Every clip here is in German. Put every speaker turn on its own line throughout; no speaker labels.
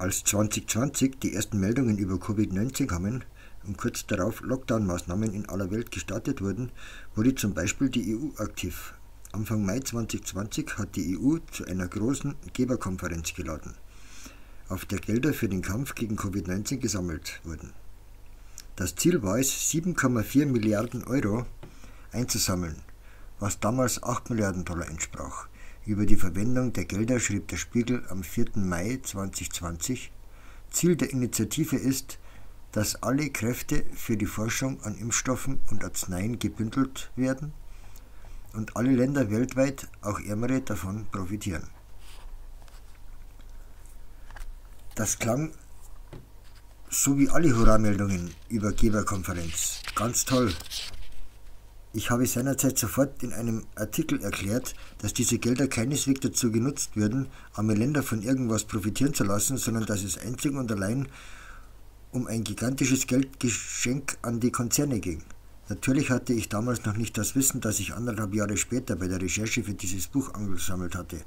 Als 2020 die ersten Meldungen über Covid-19 kamen und kurz darauf Lockdown-Maßnahmen in aller Welt gestartet wurden, wurde zum Beispiel die EU aktiv. Anfang Mai 2020 hat die EU zu einer großen Geberkonferenz geladen, auf der Gelder für den Kampf gegen Covid-19 gesammelt wurden. Das Ziel war es, 7,4 Milliarden Euro einzusammeln, was damals 8 Milliarden Dollar entsprach. Über die Verwendung der Gelder schrieb der Spiegel am 4. Mai 2020, Ziel der Initiative ist, dass alle Kräfte für die Forschung an Impfstoffen und Arzneien gebündelt werden und alle Länder weltweit, auch ärmere, davon profitieren. Das klang so wie alle Hurrameldungen über Geberkonferenz. Ganz toll, ich habe seinerzeit sofort in einem Artikel erklärt, dass diese Gelder keineswegs dazu genutzt würden, arme Länder von irgendwas profitieren zu lassen, sondern dass es einzig und allein um ein gigantisches Geldgeschenk an die Konzerne ging. Natürlich hatte ich damals noch nicht das Wissen, das ich anderthalb Jahre später bei der Recherche für dieses Buch angesammelt hatte.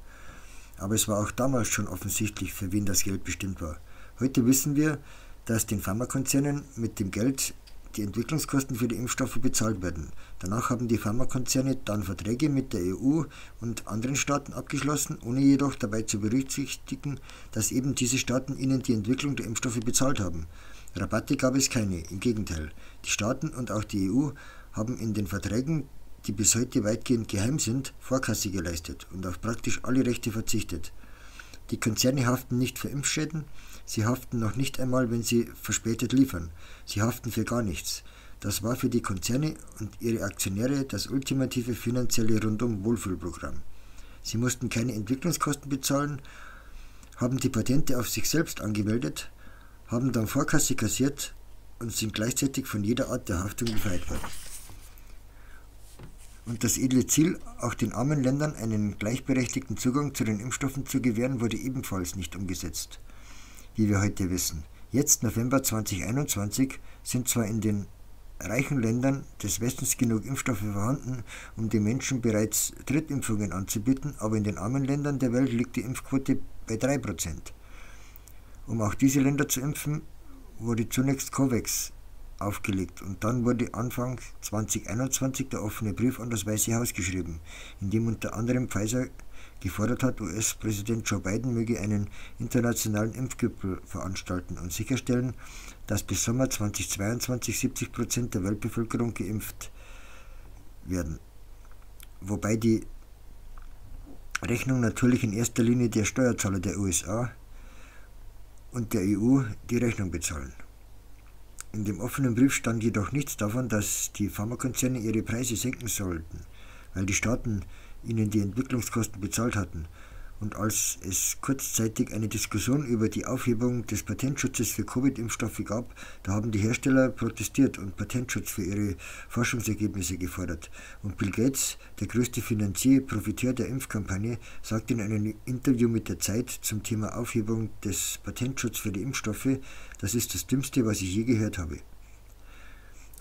Aber es war auch damals schon offensichtlich, für wen das Geld bestimmt war. Heute wissen wir, dass den Pharmakonzernen mit dem Geld die Entwicklungskosten für die Impfstoffe bezahlt werden. Danach haben die Pharmakonzerne dann Verträge mit der EU und anderen Staaten abgeschlossen, ohne jedoch dabei zu berücksichtigen, dass eben diese Staaten ihnen die Entwicklung der Impfstoffe bezahlt haben. Rabatte gab es keine, im Gegenteil. Die Staaten und auch die EU haben in den Verträgen, die bis heute weitgehend geheim sind, Vorkasse geleistet und auf praktisch alle Rechte verzichtet. Die Konzerne haften nicht für Impfschäden, sie haften noch nicht einmal, wenn sie verspätet liefern. Sie haften für gar nichts. Das war für die Konzerne und ihre Aktionäre das ultimative finanzielle Rundum-Wohlfühlprogramm. Sie mussten keine Entwicklungskosten bezahlen, haben die Patente auf sich selbst angemeldet, haben dann Vorkasse kassiert und sind gleichzeitig von jeder Art der Haftung befreit worden und das edle Ziel, auch den armen Ländern einen gleichberechtigten Zugang zu den Impfstoffen zu gewähren, wurde ebenfalls nicht umgesetzt, wie wir heute wissen. Jetzt, November 2021, sind zwar in den reichen Ländern des Westens genug Impfstoffe vorhanden, um den Menschen bereits Drittimpfungen anzubieten, aber in den armen Ländern der Welt liegt die Impfquote bei 3%. Um auch diese Länder zu impfen, wurde zunächst COVAX aufgelegt und dann wurde Anfang 2021 der offene Brief an das Weiße Haus geschrieben, in dem unter anderem Pfizer gefordert hat, US-Präsident Joe Biden möge einen internationalen Impfgipfel veranstalten und sicherstellen, dass bis Sommer 2022 70 Prozent der Weltbevölkerung geimpft werden. Wobei die Rechnung natürlich in erster Linie der Steuerzahler der USA und der EU die Rechnung bezahlen. In dem offenen Brief stand jedoch nichts davon, dass die Pharmakonzerne ihre Preise senken sollten, weil die Staaten ihnen die Entwicklungskosten bezahlt hatten. Und als es kurzzeitig eine Diskussion über die Aufhebung des Patentschutzes für Covid-Impfstoffe gab, da haben die Hersteller protestiert und Patentschutz für ihre Forschungsergebnisse gefordert. Und Bill Gates, der größte Finanzier, Profiteur der Impfkampagne, sagte in einem Interview mit der Zeit zum Thema Aufhebung des Patentschutzes für die Impfstoffe, das ist das Dümmste, was ich je gehört habe.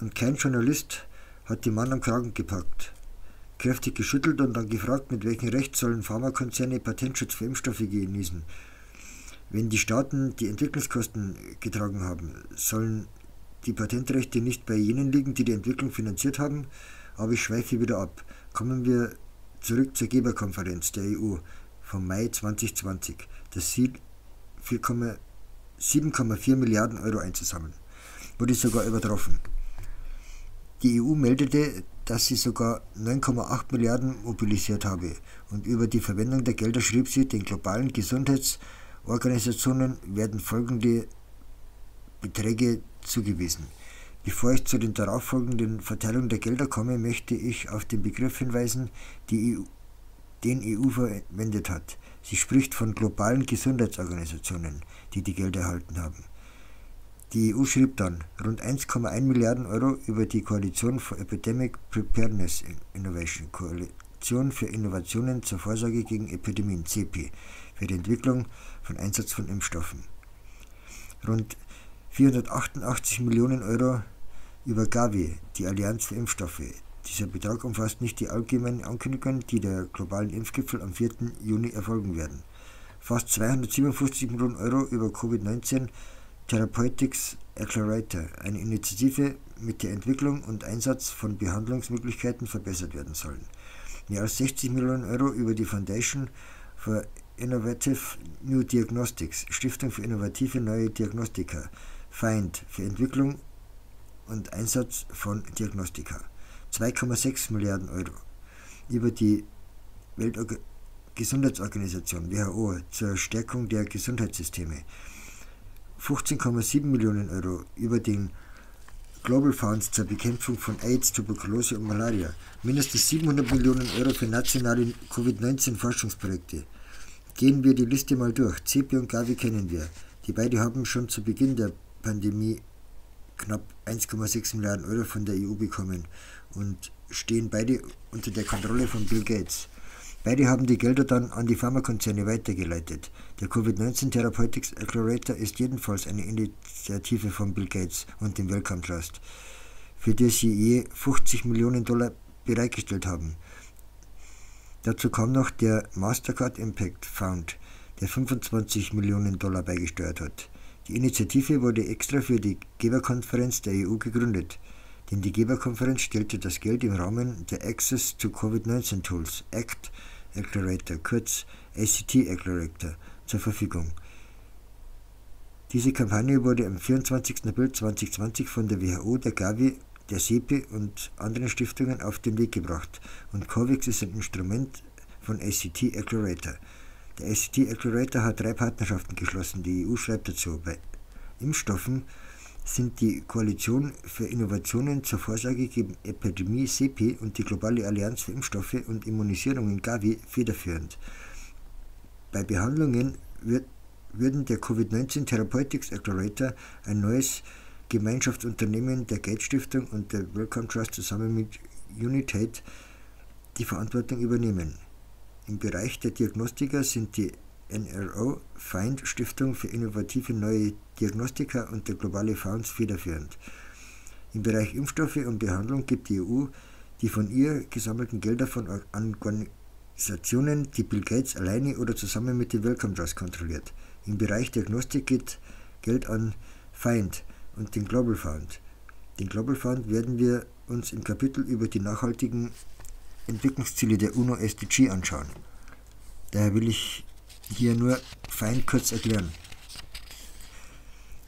Und kein Journalist hat den Mann am Kragen gepackt kräftig geschüttelt und dann gefragt, mit welchem Recht sollen Pharmakonzerne Patentschutz für Impfstoffe genießen. Wenn die Staaten die Entwicklungskosten getragen haben, sollen die Patentrechte nicht bei jenen liegen, die die Entwicklung finanziert haben, aber ich schweife wieder ab. Kommen wir zurück zur Geberkonferenz der EU vom Mai 2020. Das Ziel 7,4 Milliarden Euro einzusammeln. Wurde sogar übertroffen. Die EU meldete, dass sie sogar 9,8 Milliarden mobilisiert habe. Und über die Verwendung der Gelder schrieb sie, den globalen Gesundheitsorganisationen werden folgende Beträge zugewiesen. Bevor ich zu den darauffolgenden Verteilungen der Gelder komme, möchte ich auf den Begriff hinweisen, EU, den EU verwendet hat. Sie spricht von globalen Gesundheitsorganisationen, die die Gelder erhalten haben. Die EU schrieb dann rund 1,1 Milliarden Euro über die Koalition for Epidemic Preparedness Innovation, Koalition für Innovationen zur Vorsorge gegen Epidemien, CP, für die Entwicklung von Einsatz von Impfstoffen. Rund 488 Millionen Euro über Gavi, die Allianz für Impfstoffe. Dieser Betrag umfasst nicht die allgemeinen Ankündigungen, die der globalen Impfgipfel am 4. Juni erfolgen werden. fast 257 Millionen Euro über Covid-19 Therapeutics Accelerator, eine Initiative, mit der Entwicklung und Einsatz von Behandlungsmöglichkeiten verbessert werden sollen. Mehr als 60 Millionen Euro über die Foundation for Innovative New Diagnostics, Stiftung für innovative neue Diagnostika, FIND für Entwicklung und Einsatz von Diagnostika. 2,6 Milliarden Euro über die Weltgesundheitsorganisation WHO zur Stärkung der Gesundheitssysteme. 15,7 Millionen Euro über den Global Funds zur Bekämpfung von AIDS, Tuberkulose und Malaria. Mindestens 700 Millionen Euro für nationale Covid-19-Forschungsprojekte. Gehen wir die Liste mal durch. CEPI und Gavi kennen wir. Die beiden haben schon zu Beginn der Pandemie knapp 1,6 Milliarden Euro von der EU bekommen und stehen beide unter der Kontrolle von Bill Gates. Beide haben die Gelder dann an die Pharmakonzerne weitergeleitet. Der Covid-19 Therapeutics Accelerator ist jedenfalls eine Initiative von Bill Gates und dem Wellcome Trust, für die sie je 50 Millionen Dollar bereitgestellt haben. Dazu kam noch der Mastercard Impact Fund, der 25 Millionen Dollar beigesteuert hat. Die Initiative wurde extra für die Geberkonferenz der EU gegründet, denn die Geberkonferenz stellte das Geld im Rahmen der Access to COVID-19 Tools ACT Accelerator, kurz ACT Accelerator, zur Verfügung. Diese Kampagne wurde am 24. April 2020 von der WHO, der Gavi, der SEPI und anderen Stiftungen auf den Weg gebracht und COVIX ist ein Instrument von ACT Accelerator. Der ACT Accelerator hat drei Partnerschaften geschlossen. Die EU schreibt dazu, bei Impfstoffen sind die Koalition für Innovationen zur Vorsorge gegen Epidemie CEPI und die Globale Allianz für Impfstoffe und Immunisierungen Gavi federführend. Bei Behandlungen wird, würden der Covid-19 Therapeutics Accelerator ein neues Gemeinschaftsunternehmen der Gates Stiftung und der Wellcome Trust zusammen mit Unitate die Verantwortung übernehmen. Im Bereich der Diagnostika sind die NRO Feind Stiftung für innovative neue Diagnostika und der globale Fonds federführend. Im Bereich Impfstoffe und Behandlung gibt die EU die von ihr gesammelten Gelder von Organisationen, die Bill Gates alleine oder zusammen mit dem Wellcome Trust kontrolliert. Im Bereich Diagnostik geht Geld an Feind und den Global Fund. Den Global Fund werden wir uns im Kapitel über die nachhaltigen Entwicklungsziele der UNO SDG anschauen. Daher will ich hier nur Feind kurz erklären.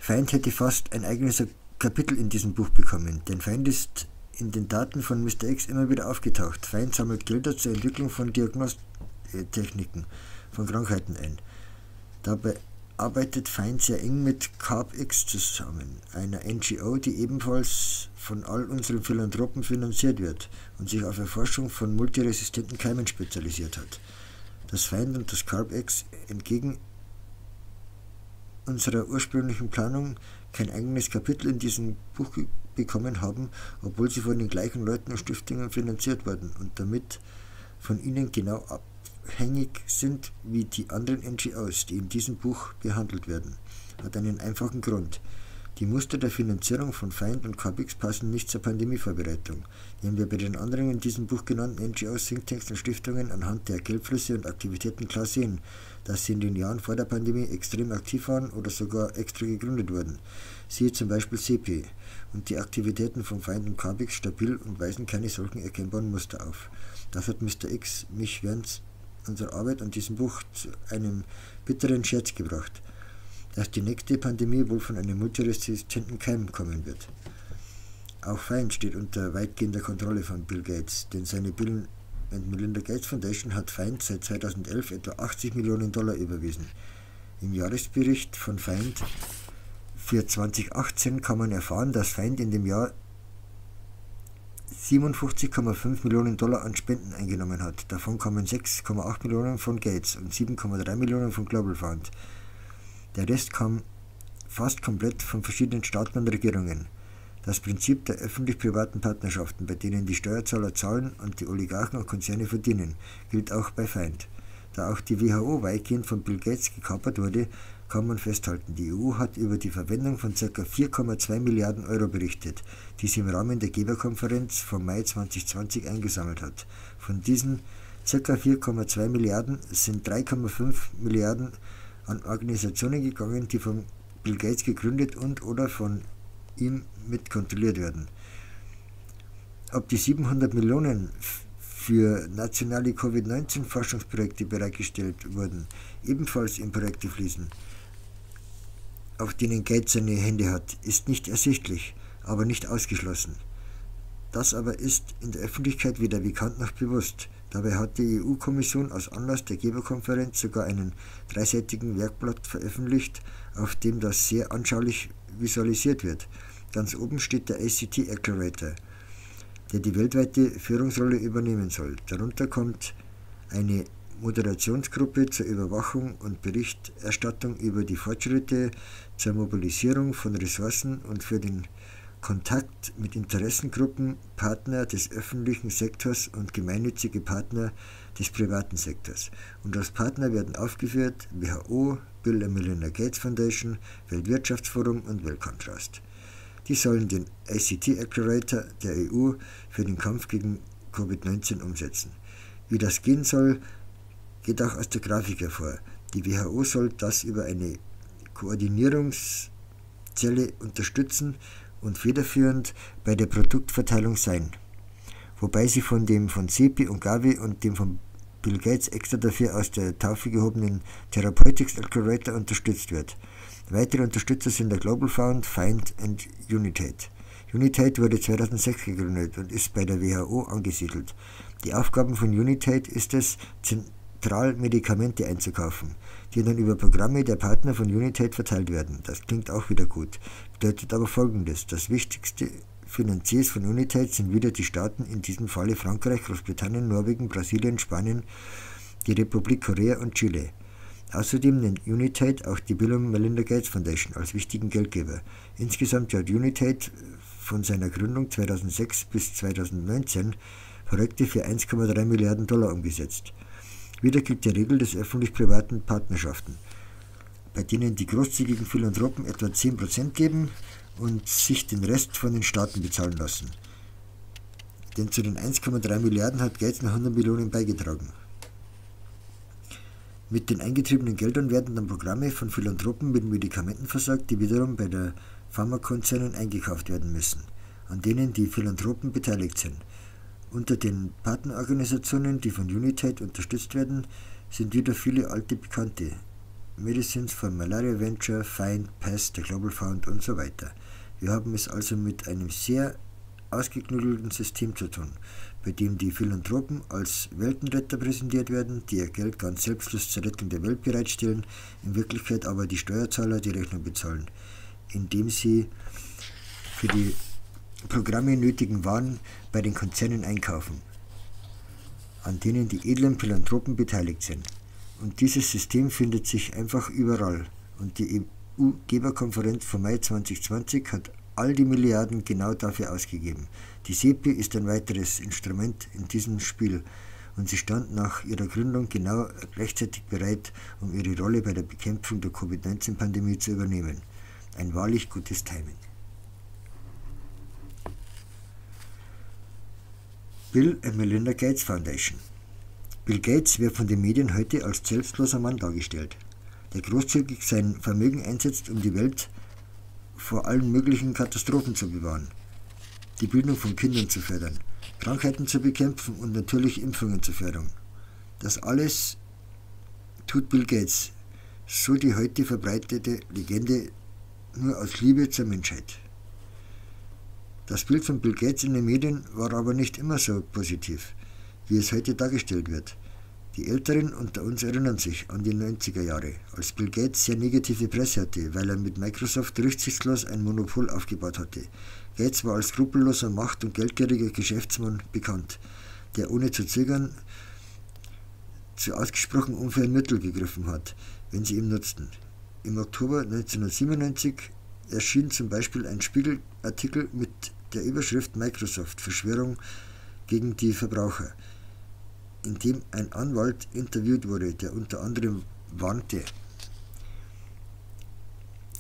Feind hätte fast ein eigenes Kapitel in diesem Buch bekommen, denn Feind ist in den Daten von Mr. X immer wieder aufgetaucht. Feind sammelt Gelder zur Entwicklung von Diagnostechniken von Krankheiten ein. Dabei arbeitet Feind sehr eng mit CarpX zusammen, einer NGO, die ebenfalls von all unseren Philanthropen finanziert wird und sich auf Erforschung von multiresistenten Keimen spezialisiert hat das Feind und das CarpX entgegen unserer ursprünglichen Planung kein eigenes Kapitel in diesem Buch bekommen haben, obwohl sie von den gleichen Leuten und Stiftungen finanziert wurden und damit von ihnen genau abhängig sind wie die anderen NGOs, die in diesem Buch behandelt werden. Hat einen einfachen Grund. Die Muster der Finanzierung von Feind und CAPEX passen nicht zur Pandemievorbereitung. Wenn wir bei den anderen in diesem Buch genannten NGOs, Thinktanks und Stiftungen anhand der Geldflüsse und Aktivitäten klar sehen, dass sie in den Jahren vor der Pandemie extrem aktiv waren oder sogar extra gegründet wurden. Siehe zum Beispiel CP. Und die Aktivitäten von Feind und CAPEX stabil und weisen keine solchen erkennbaren Muster auf. Das hat Mr. X mich während unserer Arbeit an diesem Buch zu einem bitteren Scherz gebracht dass die nächste Pandemie wohl von einem multiresistenten Keim kommen wird. Auch Feind steht unter weitgehender Kontrolle von Bill Gates, denn seine Bill and Melinda Gates Foundation hat Feind seit 2011 etwa 80 Millionen Dollar überwiesen. Im Jahresbericht von Feind für 2018 kann man erfahren, dass Feind in dem Jahr 57,5 Millionen Dollar an Spenden eingenommen hat. Davon kommen 6,8 Millionen von Gates und 7,3 Millionen von Global Fund. Der Rest kam fast komplett von verschiedenen Staaten und Regierungen. Das Prinzip der öffentlich-privaten Partnerschaften, bei denen die Steuerzahler zahlen und die Oligarchen und Konzerne verdienen, gilt auch bei Feind. Da auch die WHO weitgehend von Bill Gates gekapert wurde, kann man festhalten, die EU hat über die Verwendung von ca. 4,2 Milliarden Euro berichtet, die sie im Rahmen der Geberkonferenz vom Mai 2020 eingesammelt hat. Von diesen Circa 4,2 Milliarden sind 3,5 Milliarden an Organisationen gegangen, die von Bill Gates gegründet und oder von ihm mit kontrolliert werden. Ob die 700 Millionen für nationale Covid-19-Forschungsprojekte bereitgestellt wurden, ebenfalls in Projekte fließen, auf denen Gates seine Hände hat, ist nicht ersichtlich, aber nicht ausgeschlossen. Das aber ist in der Öffentlichkeit weder bekannt noch bewusst. Dabei hat die EU-Kommission aus Anlass der Geberkonferenz sogar einen dreiseitigen Werkblatt veröffentlicht, auf dem das sehr anschaulich visualisiert wird. Ganz oben steht der ACT Accelerator, der die weltweite Führungsrolle übernehmen soll. Darunter kommt eine Moderationsgruppe zur Überwachung und Berichterstattung über die Fortschritte zur Mobilisierung von Ressourcen und für den Kontakt mit Interessengruppen, Partner des öffentlichen Sektors und gemeinnützige Partner des privaten Sektors. Und als Partner werden aufgeführt WHO, Bill and Melinda Gates Foundation, Weltwirtschaftsforum und Weltkontrast. Die sollen den ICT Accelerator der EU für den Kampf gegen Covid-19 umsetzen. Wie das gehen soll, geht auch aus der Grafik hervor. Die WHO soll das über eine Koordinierungszelle unterstützen und federführend bei der Produktverteilung sein, wobei sie von dem von CEPI und Gavi und dem von Bill Gates extra dafür aus der Taufe gehobenen Therapeutics Accelerator unterstützt wird. Weitere Unterstützer sind der Global Fund, Find und Unitate. Unitate wurde 2006 gegründet und ist bei der WHO angesiedelt. Die Aufgaben von Unitate ist es, zentral Medikamente einzukaufen, die dann über Programme der Partner von Unitate verteilt werden. Das klingt auch wieder gut, bedeutet aber folgendes. Das wichtigste Finanziers von Unitate sind wieder die Staaten, in diesem Falle Frankreich, Großbritannien, Norwegen, Brasilien, Spanien, die Republik Korea und Chile. Außerdem nennt Unitate auch die Bill und Melinda Gates Foundation als wichtigen Geldgeber. Insgesamt hat Unitate von seiner Gründung 2006 bis 2019 Projekte für 1,3 Milliarden Dollar umgesetzt. Wieder gilt die Regel des öffentlich-privaten Partnerschaften, bei denen die großzügigen Philanthropen etwa 10% geben und sich den Rest von den Staaten bezahlen lassen. Denn zu den 1,3 Milliarden hat Gates noch 100 Millionen beigetragen. Mit den eingetriebenen Geldern werden dann Programme von Philanthropen mit Medikamenten versorgt, die wiederum bei der Pharmakonzernen eingekauft werden müssen, an denen die Philanthropen beteiligt sind. Unter den Partnerorganisationen, die von Unitate unterstützt werden, sind wieder viele alte Bekannte. Medicines for Malaria Venture, Find, Pest, der Global Fund und so weiter. Wir haben es also mit einem sehr ausgeknüdelten System zu tun, bei dem die Philanthropen als Weltenretter präsentiert werden, die ihr Geld ganz selbstlos zur Rettung der Welt bereitstellen, in Wirklichkeit aber die Steuerzahler die Rechnung bezahlen, indem sie für die Programme nötigen Waren bei den Konzernen einkaufen, an denen die edlen Philanthropen beteiligt sind. Und dieses System findet sich einfach überall. Und die EU-Geberkonferenz vom Mai 2020 hat all die Milliarden genau dafür ausgegeben. Die SEPI ist ein weiteres Instrument in diesem Spiel und sie stand nach ihrer Gründung genau rechtzeitig bereit, um ihre Rolle bei der Bekämpfung der Covid-19-Pandemie zu übernehmen. Ein wahrlich gutes Timing. Bill and Melinda Gates Foundation. Bill Gates wird von den Medien heute als selbstloser Mann dargestellt, der großzügig sein Vermögen einsetzt, um die Welt vor allen möglichen Katastrophen zu bewahren, die Bildung von Kindern zu fördern, Krankheiten zu bekämpfen und natürlich Impfungen zu fördern. Das alles tut Bill Gates, so die heute verbreitete Legende, nur aus Liebe zur Menschheit. Das Bild von Bill Gates in den Medien war aber nicht immer so positiv, wie es heute dargestellt wird. Die Älteren unter uns erinnern sich an die 90er Jahre, als Bill Gates sehr negative Presse hatte, weil er mit Microsoft rücksichtslos ein Monopol aufgebaut hatte. Gates war als skrupelloser, macht- und geldgieriger Geschäftsmann bekannt, der ohne zu zögern zu ausgesprochen unfairen Mitteln gegriffen hat, wenn sie ihm nutzten. Im Oktober 1997 erschien zum Beispiel ein Spiegelartikel mit der Überschrift Microsoft Verschwörung gegen die Verbraucher, in dem ein Anwalt interviewt wurde, der unter anderem warnte,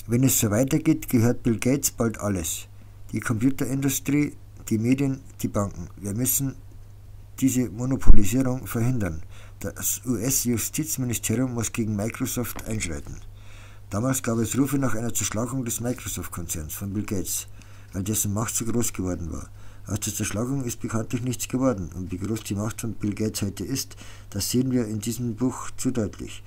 wenn es so weitergeht, gehört Bill Gates bald alles. Die Computerindustrie, die Medien, die Banken. Wir müssen diese Monopolisierung verhindern. Das US-Justizministerium muss gegen Microsoft einschreiten. Damals gab es Rufe nach einer Zerschlagung des Microsoft-Konzerns von Bill Gates, weil dessen Macht zu groß geworden war. Aus der Zerschlagung ist bekanntlich nichts geworden und wie groß die Macht von Bill Gates heute ist, das sehen wir in diesem Buch zu deutlich.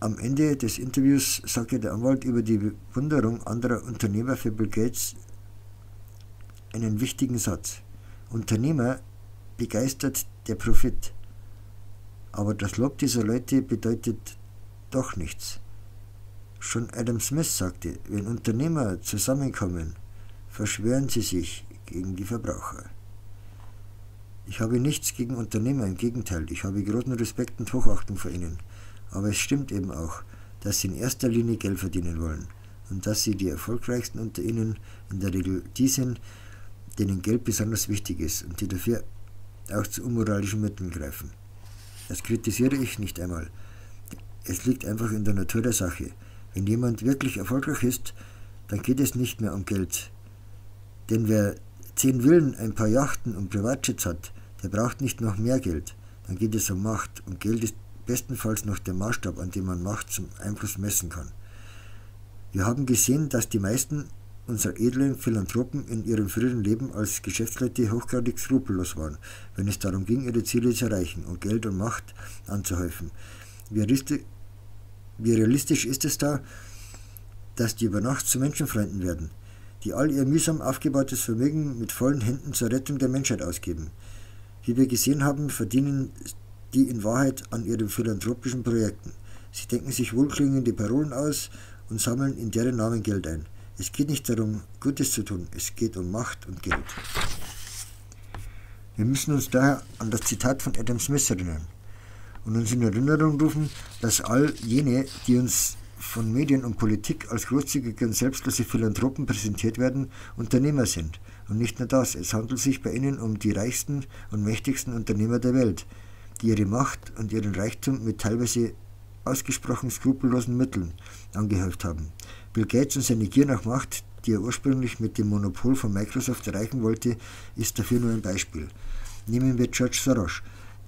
Am Ende des Interviews sagte der Anwalt über die Bewunderung anderer Unternehmer für Bill Gates einen wichtigen Satz. Unternehmer begeistert der Profit. Aber das Lob dieser Leute bedeutet doch nichts. Schon Adam Smith sagte, wenn Unternehmer zusammenkommen, verschwören sie sich gegen die Verbraucher. Ich habe nichts gegen Unternehmer, im Gegenteil, ich habe großen Respekt und Hochachtung vor ihnen. Aber es stimmt eben auch, dass sie in erster Linie Geld verdienen wollen und dass sie die erfolgreichsten unter ihnen in der Regel die sind, denen Geld besonders wichtig ist und die dafür auch zu unmoralischen Mitteln greifen. Das kritisiere ich nicht einmal. Es liegt einfach in der Natur der Sache. Wenn jemand wirklich erfolgreich ist, dann geht es nicht mehr um Geld. Denn wer zehn Villen, ein paar Yachten und Privatjets hat, der braucht nicht noch mehr Geld. Dann geht es um Macht. Und Geld ist bestenfalls noch der Maßstab, an dem man Macht zum Einfluss messen kann. Wir haben gesehen, dass die meisten unserer edlen Philanthropen in ihrem früheren Leben als Geschäftsleute hochgradig skrupellos waren, wenn es darum ging, ihre Ziele zu erreichen und Geld und Macht anzuhäufen. Wie realistisch ist es da, dass die über Nacht zu Menschenfreunden werden, die all ihr mühsam aufgebautes Vermögen mit vollen Händen zur Rettung der Menschheit ausgeben? Wie wir gesehen haben, verdienen die in Wahrheit an ihren philanthropischen Projekten. Sie denken sich wohlklingende Parolen aus und sammeln in deren Namen Geld ein. Es geht nicht darum, Gutes zu tun, es geht um Macht und Geld. Wir müssen uns daher an das Zitat von Adam Smith erinnern und uns in Erinnerung rufen, dass all jene, die uns von Medien und Politik als großzügige und selbstlose Philanthropen präsentiert werden, Unternehmer sind. Und nicht nur das, es handelt sich bei ihnen um die reichsten und mächtigsten Unternehmer der Welt, die ihre Macht und ihren Reichtum mit teilweise ausgesprochen skrupellosen Mitteln angehäuft haben. Bill Gates und seine Gier nach Macht, die er ursprünglich mit dem Monopol von Microsoft erreichen wollte, ist dafür nur ein Beispiel. Nehmen wir George Soros,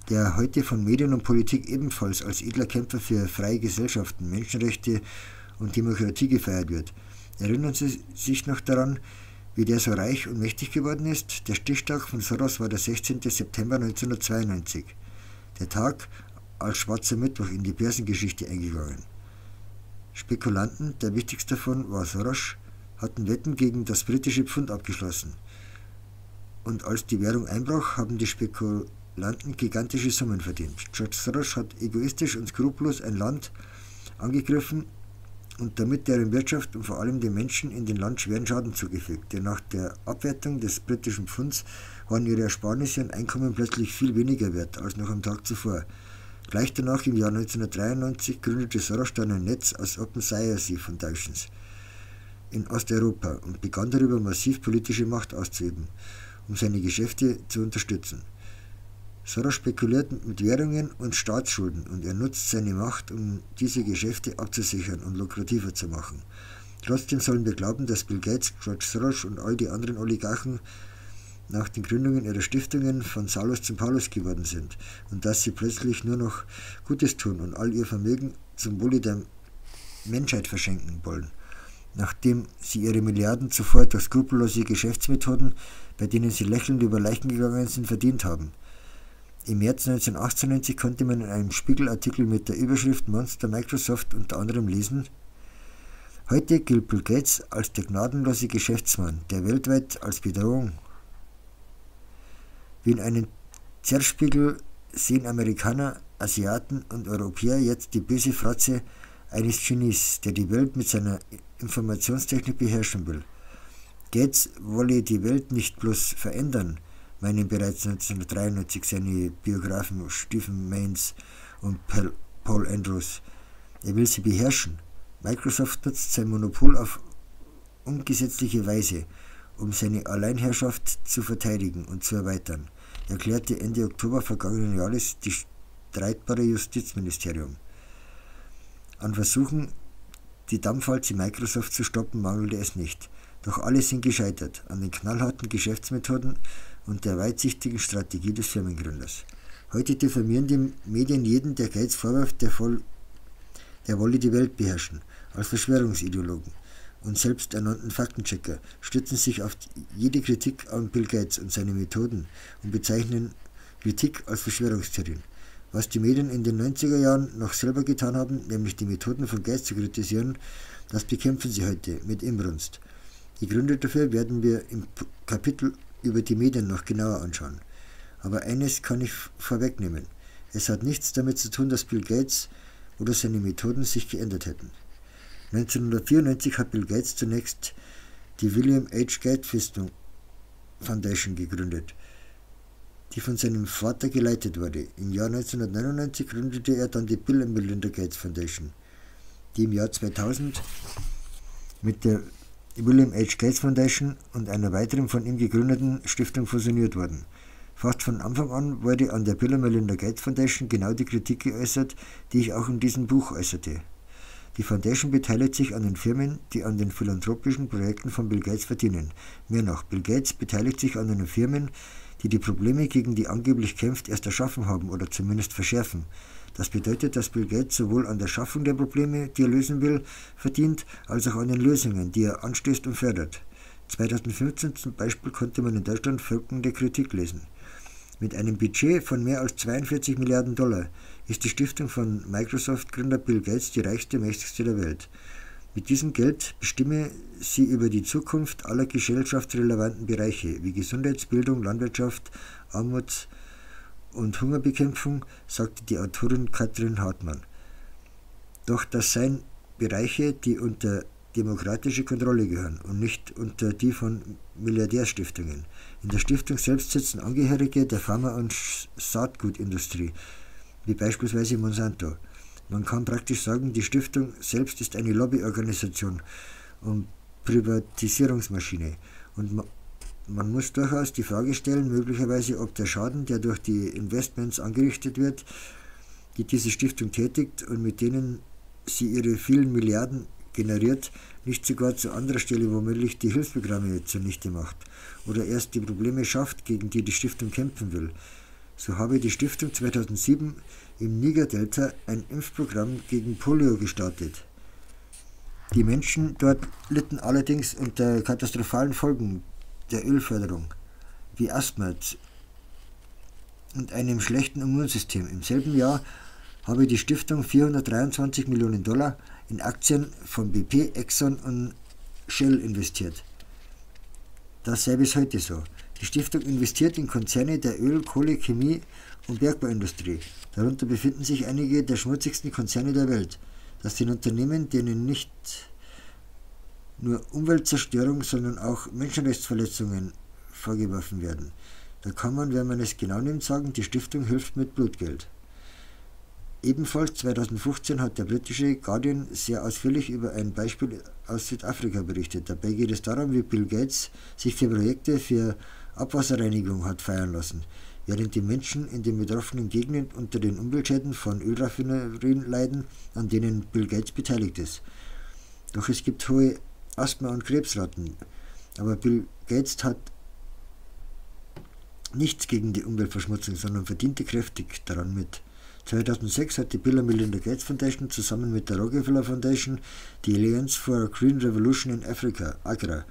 der heute von Medien und Politik ebenfalls als edler Kämpfer für freie Gesellschaften, Menschenrechte und Demokratie gefeiert wird. Erinnern Sie sich noch daran, wie der so reich und mächtig geworden ist? Der Stichtag von Soros war der 16. September 1992, der Tag, als schwarzer Mittwoch in die Börsengeschichte eingegangen. Spekulanten, der wichtigste davon war Soros, hatten Wetten gegen das britische Pfund abgeschlossen. Und als die Währung einbrach, haben die Spekulanten gigantische Summen verdient. George Soros hat egoistisch und skrupellos ein Land angegriffen und damit deren Wirtschaft und vor allem den Menschen in den Land schweren Schaden zugefügt. Denn nach der Abwertung des britischen Pfunds waren ihre Ersparnisse und Einkommen plötzlich viel weniger wert als noch am Tag zuvor. Gleich danach, im Jahr 1993, gründete Soros dann ein Netz aus Open Science Foundations in Osteuropa und begann darüber massiv politische Macht auszuüben, um seine Geschäfte zu unterstützen. Soros spekuliert mit Währungen und Staatsschulden und er nutzt seine Macht, um diese Geschäfte abzusichern und lukrativer zu machen. Trotzdem sollen wir glauben, dass Bill Gates, George Soros und all die anderen Oligarchen nach den Gründungen ihrer Stiftungen von Saulus zum Paulus geworden sind und dass sie plötzlich nur noch Gutes tun und all ihr Vermögen zum Wohle der Menschheit verschenken wollen, nachdem sie ihre Milliarden zuvor durch skrupellose Geschäftsmethoden, bei denen sie lächelnd über Leichen gegangen sind, verdient haben. Im März 1998 konnte man in einem Spiegelartikel mit der Überschrift Monster Microsoft unter anderem lesen, Heute gilt Bill Gates als der gnadenlose Geschäftsmann, der weltweit als Bedrohung wie in einem Zerspiegel sehen Amerikaner, Asiaten und Europäer jetzt die böse Fratze eines Genies, der die Welt mit seiner Informationstechnik beherrschen will. Gates wolle die Welt nicht bloß verändern, meinen bereits 1993 seine Biografen Stephen Mains und Paul Andrews. Er will sie beherrschen. Microsoft nutzt sein Monopol auf ungesetzliche Weise, um seine Alleinherrschaft zu verteidigen und zu erweitern erklärte Ende Oktober vergangenen Jahres die streitbare Justizministerium. An Versuchen, die Dampfwalze Microsoft zu stoppen, mangelte es nicht. Doch alle sind gescheitert an den knallharten Geschäftsmethoden und der weitsichtigen Strategie des Firmengründers. Heute diffamieren die Medien jeden, der Gates vorwirft, der, voll, der wolle die Welt beherrschen, als Verschwörungsideologen und selbsternannten Faktenchecker stützen sich auf jede Kritik an Bill Gates und seine Methoden und bezeichnen Kritik als Verschwörungstheorien. Was die Medien in den 90er Jahren noch selber getan haben, nämlich die Methoden von Gates zu kritisieren, das bekämpfen sie heute mit Inbrunst. Die Gründe dafür werden wir im Kapitel über die Medien noch genauer anschauen. Aber eines kann ich vorwegnehmen. Es hat nichts damit zu tun, dass Bill Gates oder seine Methoden sich geändert hätten. 1994 hat Bill Gates zunächst die William H. Gates Foundation gegründet, die von seinem Vater geleitet wurde. Im Jahr 1999 gründete er dann die Bill and Melinda Gates Foundation, die im Jahr 2000 mit der William H. Gates Foundation und einer weiteren von ihm gegründeten Stiftung fusioniert wurden. Fast von Anfang an wurde an der Bill Melinda Gates Foundation genau die Kritik geäußert, die ich auch in diesem Buch äußerte. Die Foundation beteiligt sich an den Firmen, die an den philanthropischen Projekten von Bill Gates verdienen. Mehr noch, Bill Gates beteiligt sich an den Firmen, die die Probleme, gegen die angeblich kämpft, erst erschaffen haben oder zumindest verschärfen. Das bedeutet, dass Bill Gates sowohl an der Schaffung der Probleme, die er lösen will, verdient, als auch an den Lösungen, die er anstößt und fördert. 2015 zum Beispiel konnte man in Deutschland folgende Kritik lesen. Mit einem Budget von mehr als 42 Milliarden Dollar ist die Stiftung von Microsoft-Gründer Bill Gates die reichste, mächtigste der Welt. Mit diesem Geld bestimme sie über die Zukunft aller gesellschaftsrelevanten Bereiche wie Gesundheitsbildung, Landwirtschaft, Armuts- und Hungerbekämpfung, sagte die Autorin Katrin Hartmann. Doch das seien Bereiche, die unter demokratische Kontrolle gehören und nicht unter die von Milliardärstiftungen. In der Stiftung selbst sitzen Angehörige der Pharma- und Saatgutindustrie, wie beispielsweise Monsanto. Man kann praktisch sagen, die Stiftung selbst ist eine Lobbyorganisation und Privatisierungsmaschine. Und man muss durchaus die Frage stellen, möglicherweise, ob der Schaden, der durch die Investments angerichtet wird, die diese Stiftung tätigt und mit denen sie ihre vielen Milliarden generiert, nicht sogar zu anderer Stelle womöglich die Hilfsprogramme zunichte macht oder erst die Probleme schafft, gegen die die Stiftung kämpfen will. So habe die Stiftung 2007 im Niger-Delta ein Impfprogramm gegen Polio gestartet. Die Menschen dort litten allerdings unter katastrophalen Folgen der Ölförderung, wie Asthma und einem schlechten Immunsystem. Im selben Jahr habe die Stiftung 423 Millionen Dollar in Aktien von BP, Exxon und Shell investiert. Das sei bis heute so. Die Stiftung investiert in Konzerne der Öl-, Kohle-, Chemie- und Bergbauindustrie. Darunter befinden sich einige der schmutzigsten Konzerne der Welt. Das sind Unternehmen, denen nicht nur Umweltzerstörung, sondern auch Menschenrechtsverletzungen vorgeworfen werden. Da kann man, wenn man es genau nimmt, sagen, die Stiftung hilft mit Blutgeld. Ebenfalls 2015 hat der britische Guardian sehr ausführlich über ein Beispiel aus Südafrika berichtet. Dabei geht es darum, wie Bill Gates sich für Projekte für Abwasserreinigung hat feiern lassen, während die Menschen in den betroffenen Gegenden unter den Umweltschäden von Ölraffinerien leiden, an denen Bill Gates beteiligt ist. Doch es gibt hohe Asthma- und Krebsraten. Aber Bill Gates hat nichts gegen die Umweltverschmutzung, sondern verdiente kräftig daran mit. 2006 hat die Bill and Melinda Gates Foundation zusammen mit der Rockefeller Foundation die Alliance for a Green Revolution in Africa, AGRA,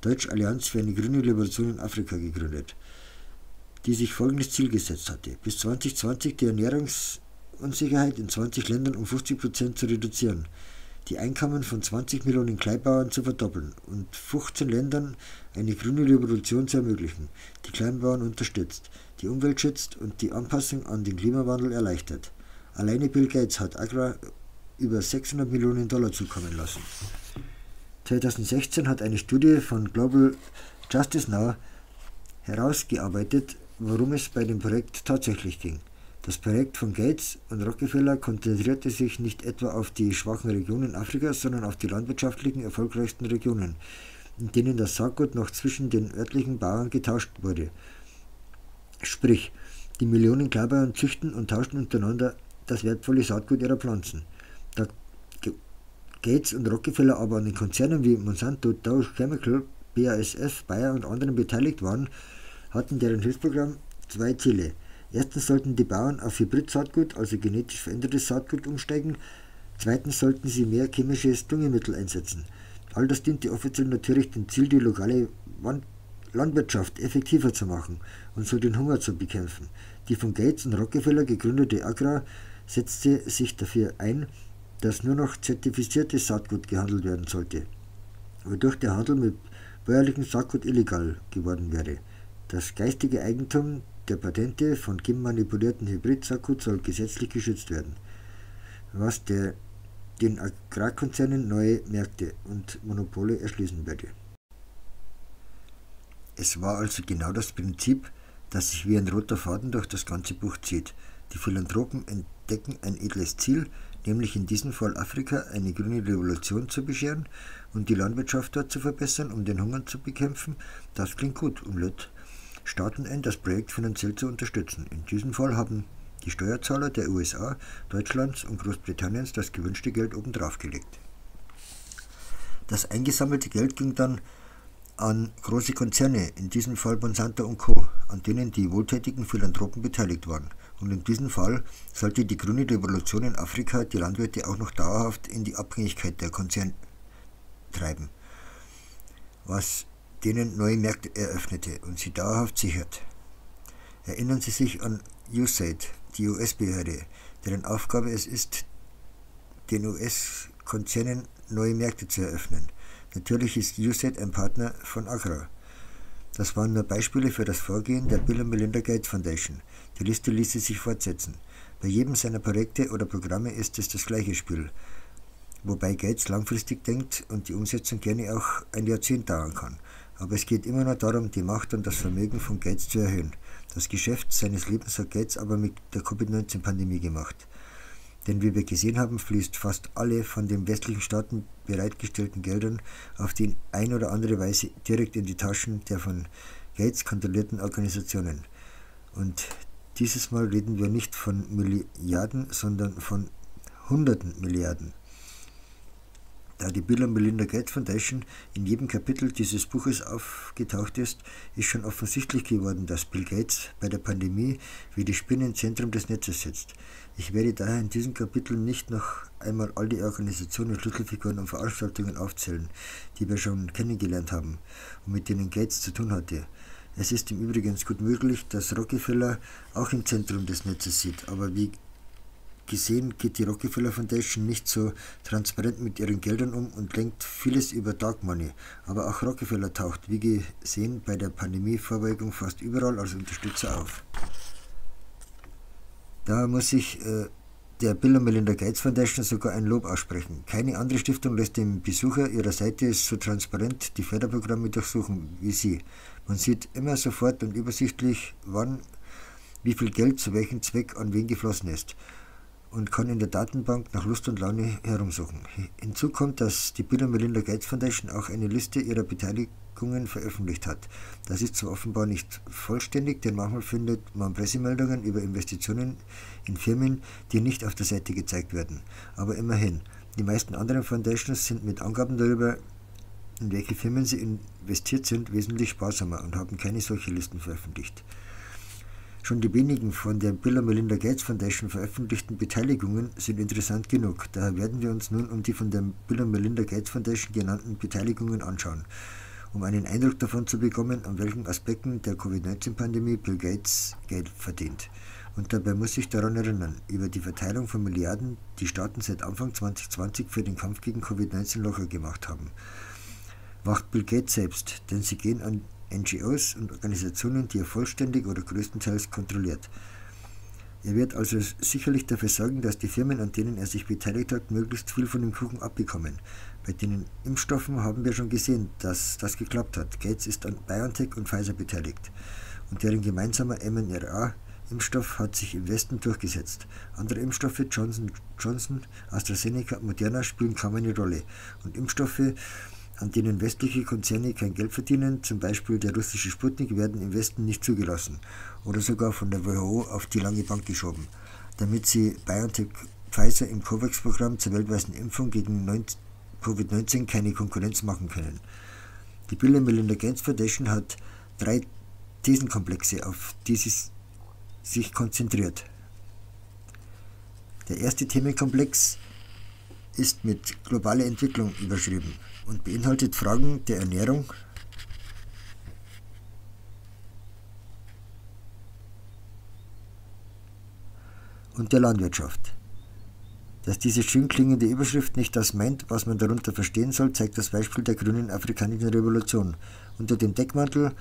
Deutsch Allianz für eine grüne Revolution in Afrika, gegründet, die sich folgendes Ziel gesetzt hatte: bis 2020 die Ernährungsunsicherheit in 20 Ländern um 50 Prozent zu reduzieren, die Einkommen von 20 Millionen Kleinbauern zu verdoppeln und 15 Ländern eine grüne Revolution zu ermöglichen, die Kleinbauern unterstützt die Umwelt schützt und die Anpassung an den Klimawandel erleichtert. Alleine Bill Gates hat Agra über 600 Millionen Dollar zukommen lassen. 2016 hat eine Studie von Global Justice Now herausgearbeitet, worum es bei dem Projekt tatsächlich ging. Das Projekt von Gates und Rockefeller konzentrierte sich nicht etwa auf die schwachen Regionen Afrikas, sondern auf die landwirtschaftlichen erfolgreichsten Regionen, in denen das Saatgut noch zwischen den örtlichen Bauern getauscht wurde Sprich, die Millionen Kleinbauern züchten und tauschen untereinander das wertvolle Saatgut ihrer Pflanzen. Da Gates und Rockefeller aber an den Konzernen wie Monsanto, Dow Chemical, BASF, Bayer und anderen beteiligt waren, hatten deren Hilfsprogramm zwei Ziele. Erstens sollten die Bauern auf Hybrid-Saatgut, also genetisch verändertes Saatgut, umsteigen. Zweitens sollten sie mehr chemisches Düngemittel einsetzen. All das diente offiziell natürlich dem Ziel, die lokale Landwirtschaft effektiver zu machen und so den Hunger zu bekämpfen. Die von Gates und Rockefeller gegründete Agra setzte sich dafür ein, dass nur noch zertifiziertes Saatgut gehandelt werden sollte, wodurch der Handel mit bäuerlichem Saatgut illegal geworden wäre. Das geistige Eigentum der Patente von genmanipulierten Hybrid-Saatgut soll gesetzlich geschützt werden, was der, den Agrarkonzernen neue Märkte und Monopole erschließen würde. Es war also genau das Prinzip, das sich wie ein roter Faden durch das ganze Buch zieht. Die Philanthropen entdecken ein edles Ziel, nämlich in diesem Fall Afrika eine grüne Revolution zu bescheren und die Landwirtschaft dort zu verbessern, um den Hunger zu bekämpfen. Das klingt gut und lädt Staaten ein, das Projekt finanziell zu unterstützen. In diesem Fall haben die Steuerzahler der USA, Deutschlands und Großbritanniens das gewünschte Geld obendrauf gelegt. Das eingesammelte Geld ging dann an große Konzerne, in diesem Fall Monsanto und Co., an denen die wohltätigen Philanthropen beteiligt waren. Und in diesem Fall sollte die grüne Revolution in Afrika die Landwirte auch noch dauerhaft in die Abhängigkeit der Konzerne treiben, was denen neue Märkte eröffnete und sie dauerhaft sichert. Erinnern Sie sich an USAID, die US-Behörde, deren Aufgabe es ist, den US-Konzernen neue Märkte zu eröffnen. Natürlich ist USAID ein Partner von Agra. Das waren nur Beispiele für das Vorgehen der Bill und Melinda Gates Foundation. Die Liste ließe sich fortsetzen. Bei jedem seiner Projekte oder Programme ist es das gleiche Spiel, wobei Gates langfristig denkt und die Umsetzung gerne auch ein Jahrzehnt dauern kann. Aber es geht immer nur darum, die Macht und das Vermögen von Gates zu erhöhen. Das Geschäft seines Lebens hat Gates aber mit der Covid-19-Pandemie gemacht. Denn wie wir gesehen haben, fließt fast alle von den westlichen Staaten bereitgestellten Geldern auf die ein oder andere Weise direkt in die Taschen der von Gates kontrollierten Organisationen. Und dieses Mal reden wir nicht von Milliarden, sondern von Hunderten Milliarden. Da die Bill und Melinda Gates Foundation in jedem Kapitel dieses Buches aufgetaucht ist, ist schon offensichtlich geworden, dass Bill Gates bei der Pandemie wie die Spinne im Zentrum des Netzes sitzt. Ich werde daher in diesem Kapitel nicht noch einmal all die Organisationen, Schlüsselfiguren und Veranstaltungen aufzählen, die wir schon kennengelernt haben und mit denen Gates zu tun hatte. Es ist im Übrigen gut möglich, dass Rockefeller auch im Zentrum des Netzes sieht, aber wie gesehen geht die Rockefeller Foundation nicht so transparent mit ihren Geldern um und lenkt vieles über Dark Money. Aber auch Rockefeller taucht, wie gesehen, bei der Pandemievorbeugung fast überall als Unterstützer auf. Da muss ich äh, der Bill und Melinda Gates Foundation sogar ein Lob aussprechen. Keine andere Stiftung lässt dem Besucher ihrer Seite so transparent die Förderprogramme durchsuchen wie sie. Man sieht immer sofort und übersichtlich, wann wie viel Geld zu welchem Zweck an wen geflossen ist und kann in der Datenbank nach Lust und Laune herumsuchen. Hinzu kommt, dass die Bill Melinda Gates Foundation auch eine Liste ihrer Beteiligungen veröffentlicht hat. Das ist zwar offenbar nicht vollständig, denn manchmal findet man Pressemeldungen über Investitionen in Firmen, die nicht auf der Seite gezeigt werden. Aber immerhin, die meisten anderen Foundations sind mit Angaben darüber, in welche Firmen sie investiert sind, wesentlich sparsamer und haben keine solche Listen veröffentlicht. Schon die wenigen von der Bill und Melinda Gates Foundation veröffentlichten Beteiligungen sind interessant genug. Daher werden wir uns nun um die von der Bill und Melinda Gates Foundation genannten Beteiligungen anschauen, um einen Eindruck davon zu bekommen, an welchen Aspekten der Covid-19-Pandemie Bill Gates Geld verdient. Und dabei muss ich daran erinnern, über die Verteilung von Milliarden, die Staaten seit Anfang 2020 für den Kampf gegen Covid-19 locker gemacht haben. Wacht Bill Gates selbst, denn sie gehen an NGOs und Organisationen, die er vollständig oder größtenteils kontrolliert. Er wird also sicherlich dafür sorgen, dass die Firmen, an denen er sich beteiligt hat, möglichst viel von dem Kuchen abbekommen. Bei den Impfstoffen haben wir schon gesehen, dass das geklappt hat. Gates ist an BioNTech und Pfizer beteiligt. Und deren gemeinsamer mRNA-Impfstoff hat sich im Westen durchgesetzt. Andere Impfstoffe, Johnson Johnson, AstraZeneca, Moderna, spielen kaum eine Rolle. Und Impfstoffe, an denen westliche Konzerne kein Geld verdienen, zum Beispiel der russische Sputnik, werden im Westen nicht zugelassen oder sogar von der WHO auf die lange Bank geschoben, damit sie BioNTech Pfizer im COVAX-Programm zur weltweiten Impfung gegen Covid-19 keine Konkurrenz machen können. Die Bill Melinda Gates Foundation hat drei Thesenkomplexe, auf die sie sich konzentriert. Der erste Themenkomplex ist mit globale Entwicklung überschrieben und beinhaltet Fragen der Ernährung, und der Landwirtschaft. Dass diese schön klingende Überschrift nicht das meint, was man darunter verstehen soll, zeigt das Beispiel der grünen afrikanischen Revolution. Unter dem Deckmantel,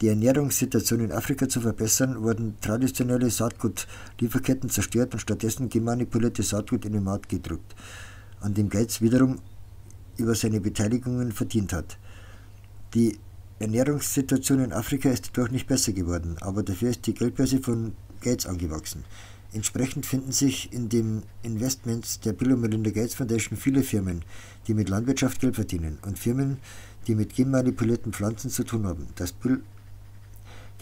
die Ernährungssituation in Afrika zu verbessern, wurden traditionelle Saatgutlieferketten zerstört und stattdessen gemanipulierte Saatgut in den Markt gedrückt, an dem Gates wiederum über seine Beteiligungen verdient hat. Die Ernährungssituation in Afrika ist dadurch nicht besser geworden, aber dafür ist die Geldbörse von Gates angewachsen. Entsprechend finden sich in den Investments der Bill und Melinda Gates Foundation viele Firmen, die mit Landwirtschaft Geld verdienen und Firmen, die mit genmanipulierten Pflanzen zu tun haben. Dass Bill